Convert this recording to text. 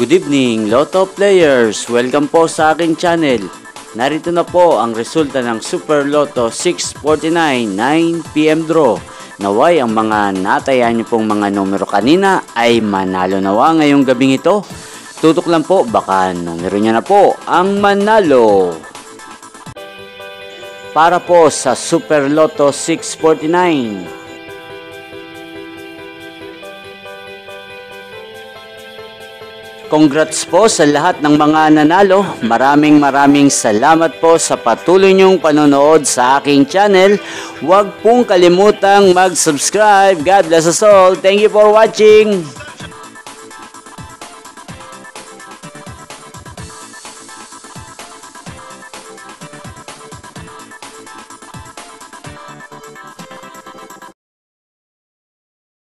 Good evening, Lotto players! Welcome po sa aking channel. Narito na po ang resulta ng Super Lotto 649 9pm draw. Naway ang mga natayan niyo pong mga numero kanina ay manalo nawa ngayong gabing ito. Tutok lang po, baka numero niya na po ang manalo. Para po sa Super Lotto 649 Congrats po sa lahat ng mga nanalo. Maraming maraming salamat po sa patuloy niyong panonood sa aking channel. Huwag pong kalimutang mag-subscribe. God bless us all. Thank you for watching.